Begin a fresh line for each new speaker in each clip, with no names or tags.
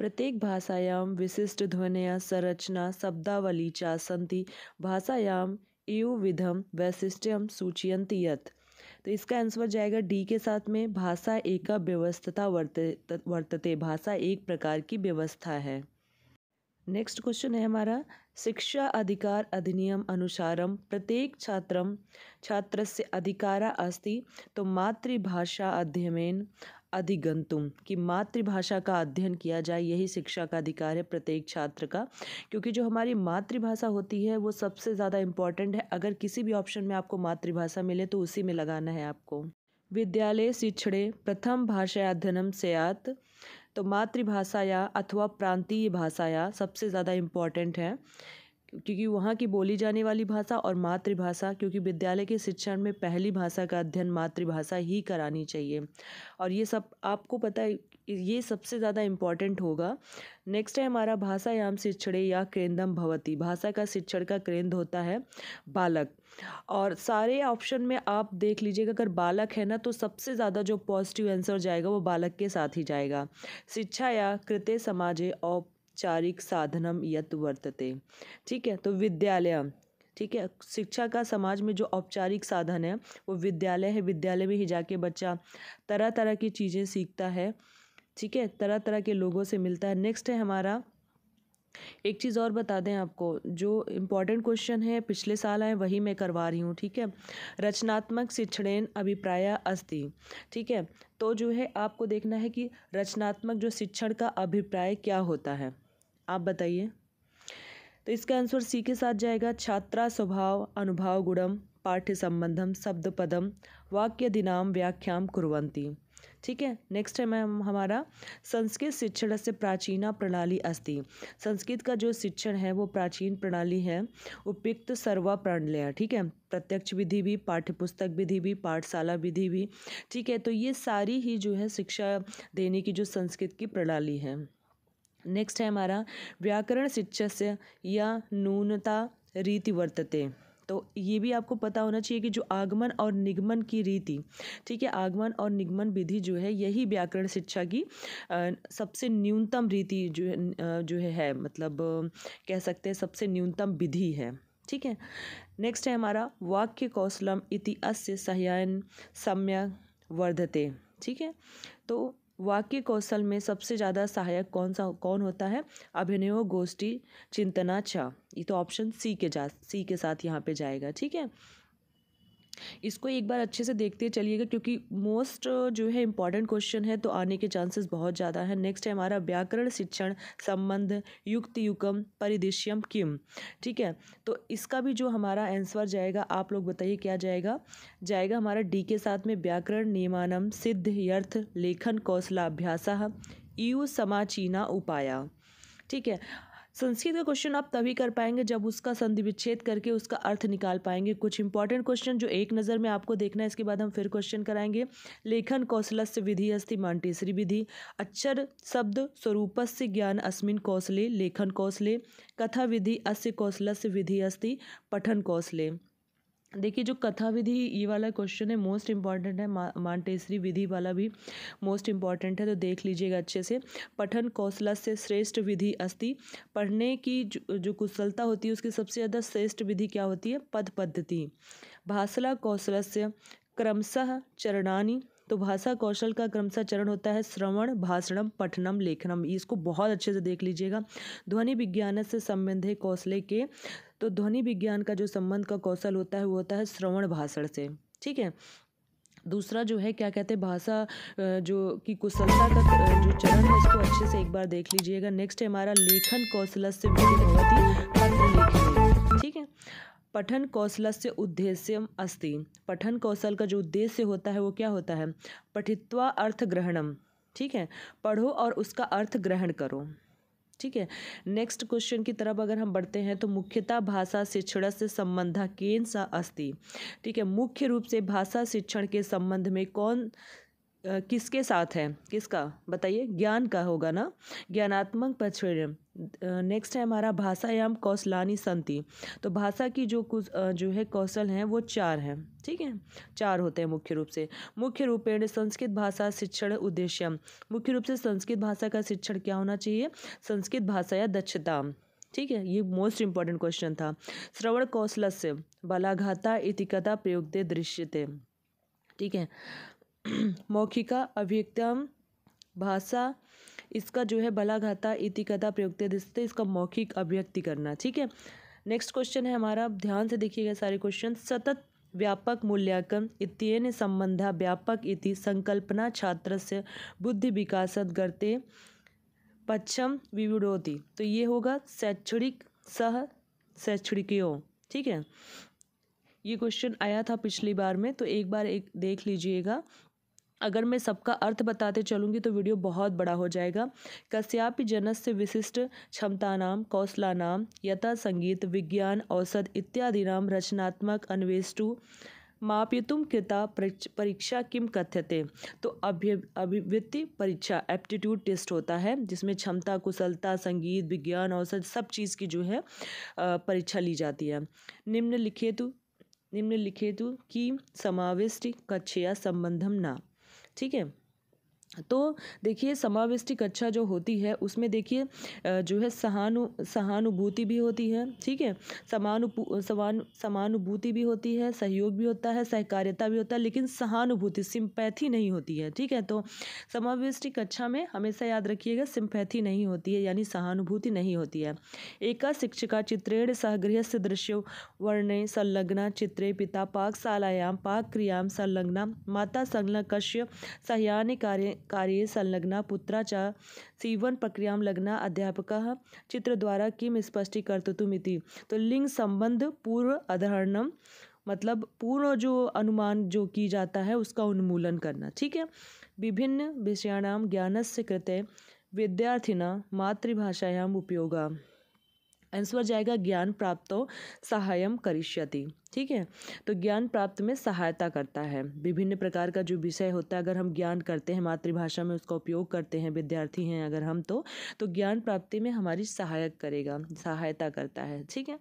प्रत्येकभाषायां विशिष्टध्वनयः संरचना शब्दावली च सन्ति भाषायाम् एवंविधं वैशिष्ट्यं सूचयन्ति यत्। तो इसका आंसर जाएगा डी के साथ में, भाषा एक व्यवस्था वर्त, वर्तते, भाषा एक प्रकार की व्यवस्था है। नेक्स्ट क्वेश्चन है हमारा, शिक्षा अधिकार अधिनियम अनुसारम प्रत्येक छात्रम छात्र से अधिकारा अस्ति तो मातृभाषा अध्ययन अधिगंतुम, कि मातृभाषा का अध्ययन किया जाए, यही शिक्षा का अधिकार है प्रत्येक छात्र का, क्योंकि जो हमारी मातृभाषा होती है, वो सबसे ज़्यादा इंपॉर्टेंट है। अगर किसी भी ऑप्शन में आपको मातृभाषा मिले तो उसी में लगाना है आपको। विद्यालय शिक्षणे प्रथम भाषा अध्ययनम आत तो मातृभाषा या अथवा प्रांतीय भाषा या सबसे ज़्यादा इंपॉर्टेंट है। क्योंकि वहाँ की बोली जाने वाली भाषा और मातृभाषा, क्योंकि विद्यालय के शिक्षण में पहली भाषा का अध्ययन मातृभाषा ही करानी चाहिए। और ये सब आपको पता है, ये सबसे ज़्यादा इंपॉर्टेंट होगा। नेक्स्ट है हमारा भाषायाम शिक्षणे या केंद्रम भवती। भाषा का शिक्षण का केंद्र होता है बालक। और सारे ऑप्शन में आप देख लीजिएगा, अगर बालक है ना तो सबसे ज़्यादा जो पॉजिटिव आंसर जाएगा, वो बालक के साथ ही जाएगा। शिक्षा या कृत्य समाजे और औपचारिक साधनम यत वर्तते। ठीक है तो विद्यालय। ठीक है, शिक्षा का समाज में जो औपचारिक साधन है, वो विद्यालय है। विद्यालय में ही जाके बच्चा तरह तरह की चीज़ें सीखता है। ठीक है तरह तरह के लोगों से मिलता है। नेक्स्ट है हमारा। एक चीज़ और बता दें आपको। जो इम्पोर्टेंट क्वेश्चन है, पिछले साल आए, वही मैं करवा रही हूँ। ठीक है, रचनात्मक शिक्षणेन अभिप्राय अस्ति। ठीक है तो जो है, आपको देखना है कि रचनात्मक जो शिक्षण का अभिप्राय क्या होता है। आप बताइए। तो इसका आंसर सी के साथ जाएगा। छात्रा स्वभाव, अनुभव गुणम, पाठ्य संबंधम, शब्द पदम, वाक्य दिनाम, व्याख्याम कुरंती ठीक है? नेक्स्ट है मैम हमारा। संस्कृत शिक्षण से प्राचीना प्रणाली अस्ति। संस्कृत का जो शिक्षण है, वो प्राचीन प्रणाली है। उपयुक्त सर्वा प्रणाली ठीक है? प्रत्यक्ष विधि भी, पाठ्यपुस्तक विधि भी, पाठशाला विधि भी। ठीक है? तो ये सारी ही जो है शिक्षा देने की जो संस्कृत की प्रणाली है। नेक्स्ट है हमारा, व्याकरण शिक्षा से या न्यूनता रीति वर्तते। तो ये भी आपको पता होना चाहिए कि जो आगमन और निगमन की रीति, ठीक है, आगमन और निगमन विधि जो है, यही व्याकरण शिक्षा की सबसे न्यूनतम रीति जो है जो है मतलब कह सकते हैं सबसे न्यूनतम विधि है, ठीक है। नेक्स्ट है हमारा, वाक्य कौशलम इति अस्य सम्यक वर्धते, ठीक है। तो वाक्य कौशल में सबसे ज़्यादा सहायक कौन सा, कौन होता है? अभिनय, गोष्ठी, चिंतना चा ये तो ऑप्शन सी के जा सी के साथ यहाँ पे जाएगा, ठीक है? इसको एक बार अच्छे से देखते चलिएगा, क्योंकि मोस्ट जो है इंपॉर्टेंट क्वेश्चन है तो आने के चांसेस बहुत ज़्यादा है। नेक्स्ट है हमारा व्याकरण शिक्षण संबंध, युक्त युकम परिदृश्यम किम। ठीक है? तो इसका भी जो हमारा आंसर जाएगा, आप लोग बताइए क्या जाएगा? जाएगा हमारा डी के साथ में व्याकरण नियमानम, सिद्ध, यर्थ, लेखन, कौशलाभ्यास यू समाचीना उपाया। ठीक है? संस्कृत का क्वेश्चन आप तभी कर पाएँगे जब उसका संधि विच्छेद करके उसका अर्थ निकाल पाएँगे। कुछ इंपॉर्टेंट क्वेश्चन जो एक नज़र में आपको देखना है, इसके बाद हम फिर क्वेश्चन कराएँगे। लेखन कौशलस्य विधि अस्थि मांटेसरी विधि। अक्षर शब्द स्वरूपस्य ज्ञान अस्मिन कौशले, लेखन कौशले। कथा विधि अस्य कौशलस्य विधि अस्थि पठन कौशले। देखिए जो कथा विधि ये वाला क्वेश्चन है मोस्ट इंपॉर्टेंट है मा, मांटेसरी विधि वाला भी मोस्ट इंपॉर्टेंट है तो देख लीजिएगा अच्छे से। पठन कौशल से श्रेष्ठ विधि अस्ति। पढ़ने की जो, जो कुशलता होती है उसकी सबसे ज़्यादा श्रेष्ठ विधि क्या होती है? पद पद्धति। भाषला कौशल से क्रमशः चरणानी तो भाषा कौशल का क्रमशः चरण होता है श्रवण, भाषणम, पठनम, लेखनम। इसको बहुत अच्छे से देख लीजिएगा। ध्वनि विज्ञान से संबंध है कौशले के। तो ध्वनि विज्ञान का जो संबंध का कौशल होता है, वो होता है श्रवण भाषण से। ठीक है? दूसरा जो है, क्या कहते हैं? भाषा जो कि कुशलता का जो चरण है इसको अच्छे से एक बार देख लीजिएगा। नेक्स्ट है हमारा लेखन कौशल से पत्र लेखन ठीक है? पठन कौशल से उद्देश्य अस्ति। पठन कौशल का जो उद्देश्य होता है, वो क्या होता है? पठित्वा अर्थ ग्रहणम। ठीक है? पढ़ो और उसका अर्थ ग्रहण करो। ठीक है? नेक्स्ट क्वेश्चन की तरफ़ अगर हम बढ़ते हैं तो मुख्यतः भाषा शिक्षण से संबंधा केन सा अस्ति? ठीक है? मुख्य रूप से भाषा शिक्षण के संबंध में कौन किसके साथ है? किसका? बताइए। ज्ञान का होगा ना? ज्ञानात्मक प्रचुर्य नेक्स्ट है हमारा भाषायाम कौशलानी संति। तो भाषा की जो कुछ जो है कौशल हैं, वो चार हैं। ठीक है? चार होते हैं मुख्य रूप से। मुख्य रूपेण संस्कृत भाषा शिक्षण उद्देश्य मुख्य रूप से संस्कृत भाषा का शिक्षण क्या होना चाहिए? संस्कृत भाषा या दक्षता। ठीक है? ये मोस्ट इंपॉर्टेंट क्वेश्चन था। श्रवण कौशल से बलाघाता इतिकता प्रयुक्त दृश्यते। ठीक है? मौखिका, अभिव्यक्तम, भाषा, इसका जो है बलाघाता इतिकता प्रयुक्त दृश्यते इसका मौखिक अभिव्यक्ति करना, ठीक है? नेक्स्ट क्वेश्चन है हमारा ध्यान से देखिएगा सारे क्वेश्चन सतत व्यापक मूल्यांकन, इत्येन संबंधा, व्यापक इति, संकल्पना छात्र से बुद्धि विकासत करते पश्चिम विविरोधी तो ये होगा शैक्षणिक, सह शैक्षणिकों ठीक है? ये क्वेश्चन आया था पिछली बार में तो एक बार एक देख लीजिएगा। अगर मैं सबका अर्थ बताते चलूँगी तो वीडियो बहुत बड़ा हो जाएगा। कस्यापि जनस से विशिष्ट क्षमता नाम कौशला नाम यथा संगीत, विज्ञान औषध इत्यादि नाम रचनात्मक अन्वेष्टु मापयितुम कृता परीक्षा किम कथ्यते? तो अभ्य अभिवृत्ति परीक्षा, एप्टीट्यूड टेस्ट होता है, जिसमें क्षमता, कुशलता, संगीत, विज्ञान, औसत सब चीज़ की जो है परीक्षा ली जाती है। निम्नलिखित निम्नलिखित की समाविष्टि कक्षया संबंधम ना। ठीक है। तो देखिए, समाविष्टि कक्षा जो होती है, उसमें देखिए जो है सहानु, सहानुभूति भी होती है, ठीक है? समानु समान समानुभूति भी होती है, सहयोग भी होता है, सहकार्यता भी होता है, लेकिन सहानुभूति, सिंपैथी नहीं होती है, ठीक है? तो समाविष्टि कक्षा में हमेशा याद रखिएगा, सिंपैथी नहीं होती है, यानी सहानुभूति नहीं होती है। एका शिक्षिका चित्रेण सहगृह से दृश्य, वर्ण संलग्ना चित्रे पिता पाकशालायां पाक क्रियाम संलग्ना, माता संलग्न कश्य, सहयानी कार्य कार्ये संलग्ना पुत्रा च सीवन प्रक्रिया लग्ना अध्यापक चित्रद्वारा किम स्पष्टीकर्तुमिति तो लिंग संबंध पूर्व अधारणम मतलब पूर्व जो अनुमान जो की जाता है, उसका उन्मूलन करना, ठीक है? विभिन्न विषयाणाम ज्ञानस्य कृते विद्यार्थिना मातृभाषायाम उपयोगा। आंसर जाएगा ज्ञान प्राप्त सहायम करिष्यति। ठीक है? तो ज्ञान प्राप्त में सहायता करता है। विभिन्न प्रकार का जो विषय होता है, अगर हम ज्ञान करते हैं, मातृभाषा में उसका उपयोग करते हैं, विद्यार्थी हैं अगर हम तो तो ज्ञान प्राप्ति में हमारी सहायक करेगा, सहायता करता है। ठीक है?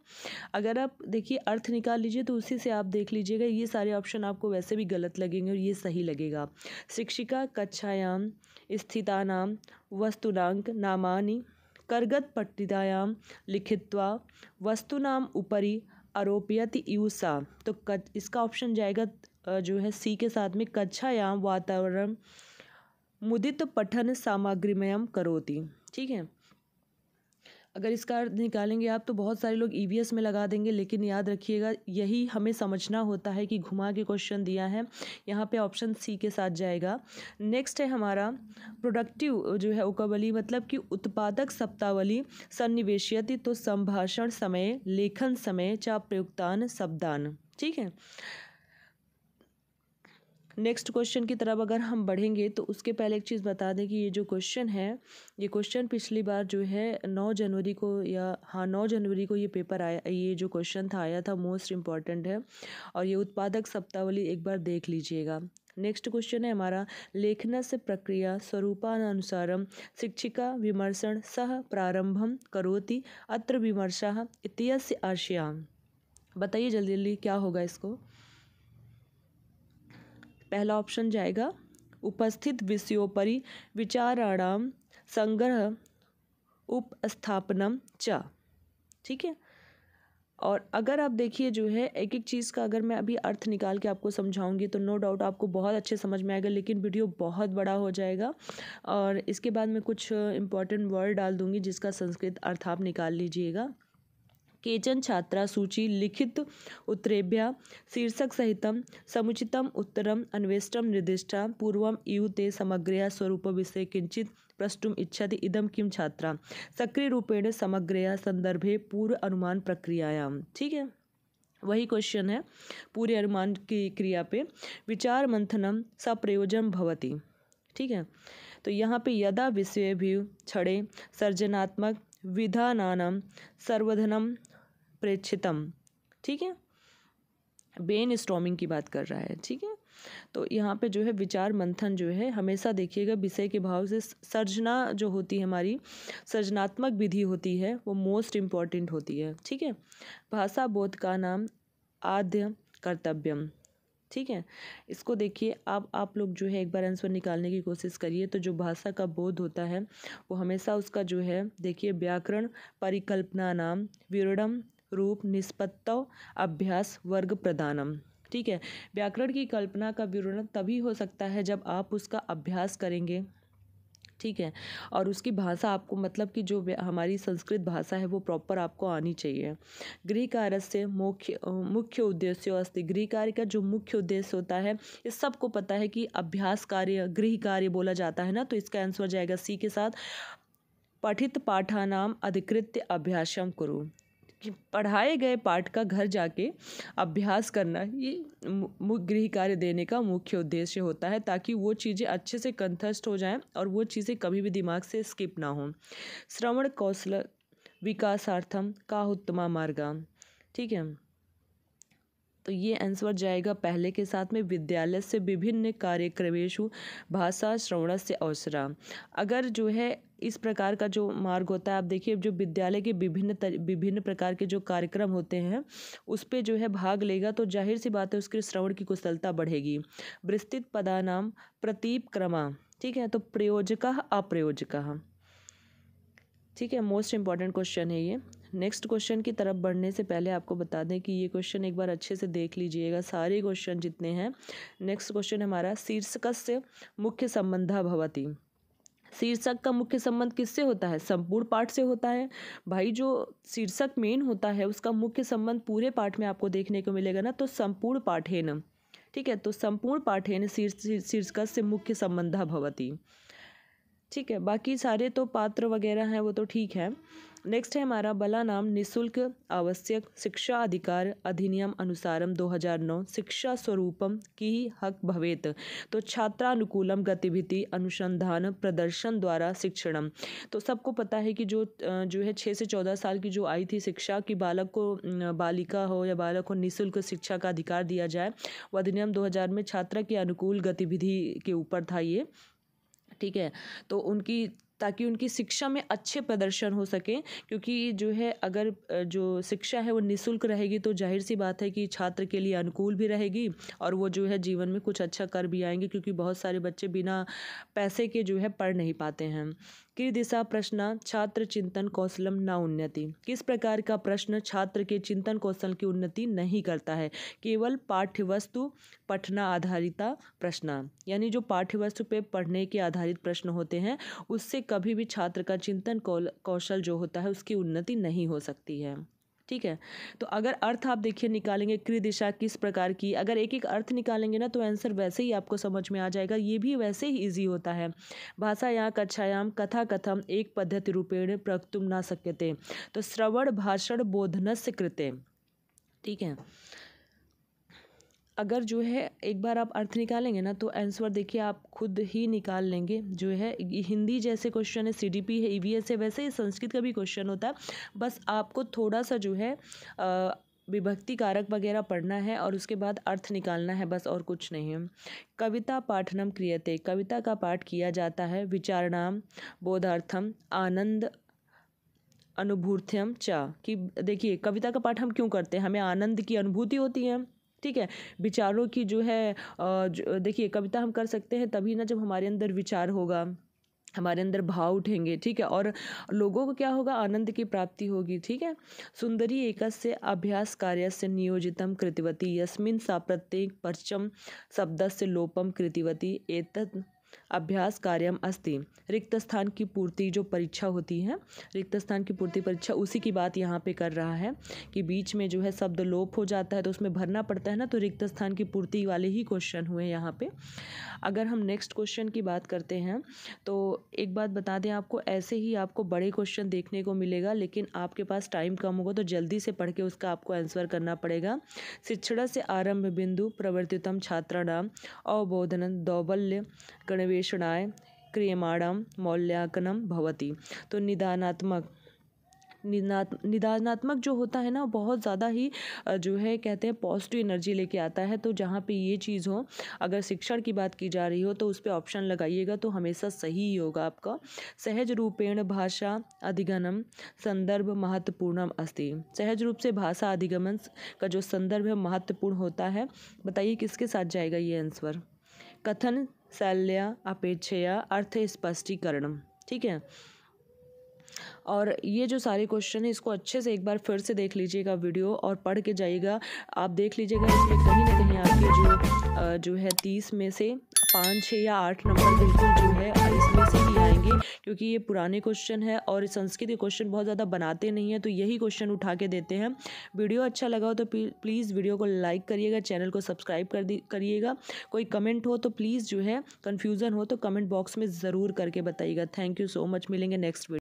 अगर आप देखिए, अर्थ निकाल लीजिए तो उसी से आप देख लीजिएगा, ये सारे ऑप्शन आपको वैसे भी गलत लगेंगे और ये सही लगेगा। शिक्षिका कक्षायाम स्थितानाम वस्तुनांक, नामानी कर्गतपट्टिकायां लिखित्वा उपरी उपरि आरोपयति यूसा तो कच, इसका ऑप्शन जाएगा जो है सी के साथ में कक्षायाम वातावरण, मुदित पठन सामग्रीमय करोती। ठीक है? अगर इसका अर्थ निकालेंगे, आप तो बहुत सारे लोग ई में लगा देंगे, लेकिन याद रखिएगा, यही हमें समझना होता है कि घुमा के क्वेश्चन दिया है। यहाँ पे ऑप्शन सी के साथ जाएगा। नेक्स्ट है हमारा प्रोडक्टिव जो है ओकावली मतलब कि उत्पादक सप्तावली, सन्निवेशियति तो संभाषण समय, लेखन समय चा प्रयुक्तान शब्दान। ठीक है? नेक्स्ट क्वेश्चन की तरफ़ अगर हम बढ़ेंगे तो उसके पहले एक चीज़ बता दें कि ये जो क्वेश्चन है, ये क्वेश्चन पिछली बार जो है, नौ जनवरी को या हाँ नौ जनवरी को ये पेपर आया, ये जो क्वेश्चन था, आया था मोस्ट इंपॉर्टेंट है। और ये उत्पादक सप्तावली एक बार देख लीजिएगा। नेक्स्ट क्वेश्चन है हमारा लेखन से प्रक्रिया स्वरूपानुसारम शिक्षिका विमर्शन सह प्रारंभम करोति अत्र विमर्शा इत्यस्य आशया बताइए जल्दी जल्दी, क्या होगा इसको? पहला ऑप्शन जाएगा। उपस्थित विषयों पर विचाराणाम संग्रह उपस्थापनम च। ठीक है? और अगर आप देखिए जो है एक एक चीज़ का अगर मैं अभी अर्थ निकाल के आपको समझाऊँगी तो नो डाउट आपको बहुत अच्छे समझ में आएगा, लेकिन वीडियो बहुत बड़ा हो जाएगा। और इसके बाद मैं कुछ इंपॉर्टेंट वर्ड डाल दूँगी, जिसका संस्कृत अर्थ आप निकाल लीजिएगा। केचन छात्रा सूची लिखित उत्तरेभ्य, शीर्षक सहित समुचितम उत्तरम अन्वेष्टम निर्दिष्टा, पूर्व इव ते समग्रया स्वरूप विषय किंचित प्रष्टुम इच्छति इदम किम छात्रा? सक्रिय रूपेण समग्रया संदर्भे पूर्व अनुमान प्रक्रियायाम ठीक है? वही क्वेश्चन है। पूरे अनुमान की क्रिया पे विचार मंथनम सप्रयोजन भवती। ठीक है? तो यहाँ पे यदा विषय भी छड़े, सर्जनात्मक विधानानम सर्वधनम प्रेक्षितम। ठीक है? बेन स्टॉमिंग की बात कर रहा है, ठीक है? तो यहाँ पे जो है विचार मंथन जो है, हमेशा देखिएगा विषय के भाव से सर्जना जो होती है हमारी, सृजनात्मक विधि होती है, वो मोस्ट इंपॉर्टेंट होती है, ठीक है? भाषा बोध का नाम आद्य कर्तव्यम। ठीक है? इसको देखिए, अब आप लोग जो है एक बार आंसर निकालने की कोशिश करिए। तो जो भाषा का बोध होता है, वो हमेशा उसका जो है, देखिए व्याकरण परिकल्पना नाम, विवरणम रूप निष्पत्तव अभ्यास वर्ग प्रदानम। ठीक है? व्याकरण की कल्पना का विवरण तभी हो सकता है जब आप उसका अभ्यास करेंगे। ठीक है? और उसकी भाषा आपको मतलब कि जो हमारी संस्कृत भाषा है, वो प्रॉपर आपको आनी चाहिए। गृह कार्य से मुख्य मुख्य उद्देश्य अस्ति गृह कार्य का जो मुख्य उद्देश्य होता है, इस सबको पता है कि अभ्यास कार्य, गृह कार्य बोला जाता है ना तो इसका आंसर जाएगा सी के साथ। पठित पाठानाम अधिकृत्य अभ्यासम करो। पढ़ाए गए पाठ का घर जाके अभ्यास करना, ये गृह कार्य देने का मुख्य उद्देश्य होता है ताकि वो चीज़ें अच्छे से कंठस्थ हो जाएँ और वो चीज़ें कभी भी दिमाग से स्किप ना हों। श्रवण कौशल विकासार्थम का उत्तमा मार्गा। ठीक है? तो ये आंसर जाएगा पहले के साथ में विद्यालय से विभिन्न कार्यक्रमेशु भाषा, श्रवण से अवसरा। अगर जो है इस प्रकार का जो मार्ग होता है, आप देखिए जो विद्यालय के विभिन्न विभिन्न प्रकार के जो कार्यक्रम होते हैं, उस पर जो है भाग लेगा तो ज़ाहिर सी बात है उसके श्रवण की कुशलता बढ़ेगी। विस्तृत पदानाम प्रतीप क्रमा, ठीक है तो प्रयोजक अप्रयोजक। ठीक है मोस्ट इंपॉर्टेंट क्वेश्चन है ये। नेक्स्ट क्वेश्चन की तरफ़ बढ़ने से पहले आपको बता दें कि ये क्वेश्चन एक बार अच्छे से देख लीजिएगा, सारे क्वेश्चन जितने हैं। नेक्स्ट क्वेश्चन हमारा शीर्षक से मुख्य संबंधा भवती। शीर्षक का मुख्य संबंध किससे होता है? संपूर्ण पाठ से होता है। भाई, जो शीर्षक मेन होता है, उसका मुख्य संबंध पूरे पाठ में आपको देखने को मिलेगा ना तो संपूर्ण पाठेन। ठीक है तो संपूर्ण पाठेन शीर्ष, शीर्षक से मुख्य संबंधा भवती। ठीक है, बाकी सारे तो पात्र वगैरह हैं, वो तो ठीक है। नेक्स्ट है हमारा बला नाम निशुल्क आवश्यक शिक्षा अधिकार अधिनियम अनुसारम 2009 शिक्षा स्वरूपम की हक भवेत। तो छात्रानुकूलम गतिविधि अनुसंधान प्रदर्शन द्वारा शिक्षणम। तो सबको पता है कि जो जो है छः से चौदह साल की जो आई थी, शिक्षा कि बालक को बालिका हो या बालक को निःशुल्क शिक्षा का अधिकार दिया जाए, वो अधिनियम दो में छात्रा के अनुकूल गतिविधि के ऊपर था ये। ठीक है? तो उनकी, ताकि उनकी शिक्षा में अच्छे प्रदर्शन हो सके, क्योंकि जो है, अगर जो शिक्षा है वो निशुल्क रहेगी तो ज़ाहिर सी बात है कि छात्र के लिए अनुकूल भी रहेगी और वो जो है जीवन में कुछ अच्छा कर भी आएँगे, क्योंकि बहुत सारे बच्चे बिना पैसे के जो है पढ़ नहीं पाते हैं। कि दिशा प्रश्न, छात्र चिंतन कौशलम न उन्नति। किस प्रकार का प्रश्न छात्र के चिंतन कौशल की उन्नति नहीं करता है? केवल पाठ्य वस्तु पठना आधारिता प्रश्न। यानी जो पाठ्य वस्तु पे पढ़ने के आधारित प्रश्न होते हैं, उससे कभी भी छात्र का चिंतन कौशल जो होता है, उसकी उन्नति नहीं हो सकती है। ठीक है? तो अगर अर्थ आप देखिए निकालेंगे क्रि दिशा किस प्रकार की, अगर एक एक अर्थ निकालेंगे ना तो आंसर वैसे ही आपको समझ में आ जाएगा। ये भी वैसे ही ईजी होता है। भाषायां कक्षायाम कथा कथम, एक पद्धति रूपेण प्रक्तुम ना सकते तो श्रवण भाषण बोधनस्य कृते। ठीक है? अगर जो है, एक बार आप अर्थ निकालेंगे ना तो आंसर देखिए, आप खुद ही निकाल लेंगे। जो है हिंदी जैसे क्वेश्चन है सीडीपी है ईवीएस है, वैसे ही संस्कृत का भी क्वेश्चन होता है। बस आपको थोड़ा सा जो है विभक्ति कारक वगैरह पढ़ना है और उसके बाद अर्थ निकालना है, बस और कुछ नहीं है। कविता पाठनम क्रियते, कविता का पाठ किया जाता है, विचारणाम, बोधार्थम, आनंद अनुभूत्यम चा। कि देखिए, कविता का पाठ हम क्यों करते हैं? हमें आनंद की अनुभूति होती है। ठीक है? विचारों की जो है देखिए, कविता हम कर सकते हैं तभी ना जब हमारे अंदर विचार होगा, हमारे अंदर भाव उठेंगे, ठीक है? और लोगों को क्या होगा? आनंद की प्राप्ति होगी, ठीक है? सुंदरी एक से अभ्यास कार्य से नियोजितम कृतिवती, यस्मिन सा प्रत्येक परचम शब्द से लोपम कृतिवती एतत् अभ्यास कार्यम अस्ति। रिक्त स्थान की पूर्ति जो परीक्षा होती है रिक्त स्थान की पूर्ति परीक्षा उसी की बात यहाँ पे कर रहा है कि बीच में जो है शब्द लोप हो जाता है तो उसमें भरना पड़ता है ना तो रिक्त स्थान की पूर्ति वाले ही क्वेश्चन हुए यहाँ पे। अगर हम नेक्स्ट क्वेश्चन की बात करते हैं तो एक बात बता दें आपको, ऐसे ही आपको बड़े क्वेश्चन देखने को मिलेगा, लेकिन आपके पास टाइम कम होगा तो जल्दी से पढ़ के उसका आपको आंसर करना पड़ेगा। शिक्षण से आरंभ बिंदु, प्रवर्तितम छात्राणाम अवबोधन दौबल्य गणवेषणाय क्रियमाणम मौल्यांकनम भवती। तो निदानात्मक निदानात्मक जो होता है ना बहुत ज़्यादा ही जो है, कहते हैं पॉजिटिव एनर्जी लेके आता है। तो जहाँ पे ये चीज़ हो, अगर शिक्षण की बात की जा रही हो तो उस पर ऑप्शन लगाइएगा तो हमेशा सही ही होगा आपका। सहज रूपेण भाषा अधिगमन संदर्भ महत्वपूर्ण अस्ति। सहज रूप से भाषा अधिगमन का जो संदर्भ है महत्वपूर्ण होता है। बताइए किसके साथ जाएगा ये आंसर कथन, शैल्या, अपेक्षया अर्थ स्पष्टीकरण ठीक है? और ये जो सारे क्वेश्चन है, इसको अच्छे से एक बार फिर से देख लीजिएगा वीडियो और पढ़ के जाइएगा। आप देख लीजिएगा इसमें कहीं ना कहीं आपके जो जो है तीस में से पाँच छः या आठ नंबर बिल्कुल जो है इसमें से ही आएँगे, क्योंकि ये पुराने क्वेश्चन है और संस्कृत के क्वेश्चन बहुत ज़्यादा बनाते नहीं हैं तो यही क्वेश्चन उठा के देते हैं। वीडियो अच्छा लगा हो तो प्लीज़ वीडियो को लाइक करिएगा चैनल को सब्सक्राइब कर दी, करिएगा। कोई कमेंट हो तो प्लीज़ जो है कन्फ्यूज़न हो तो कमेंट बॉक्स में ज़रूर करके बताइएगा। थैंक यू सो मच मिलेंगे नेक्स्ट वीडियो